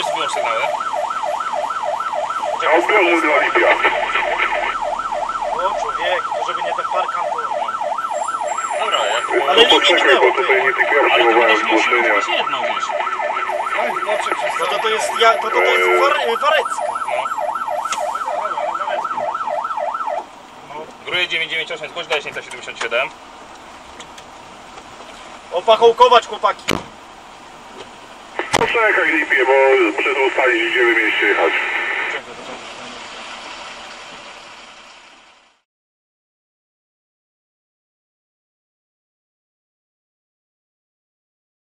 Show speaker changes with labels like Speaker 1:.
Speaker 1: Wiesz, było sygnały?
Speaker 2: Odbiorze dla Lipia.
Speaker 3: O człowiek, to żeby nie ten parkan to...
Speaker 1: Dobra, to...
Speaker 3: Ale nie
Speaker 2: Poczekaj,
Speaker 3: minęło,
Speaker 2: bo tutaj nie tylko ja
Speaker 1: Ale to
Speaker 2: przyjmowałem zgłoszenia.
Speaker 3: No to to jest, ja, to, to, to jest war, Warecka.
Speaker 1: No. Gruje 998, zgłoś do 177.
Speaker 3: Opachołkować chłopaki.
Speaker 2: Poczekaj Lipie, bo muszę tu ustalić, gdzie wy mieliście jechać.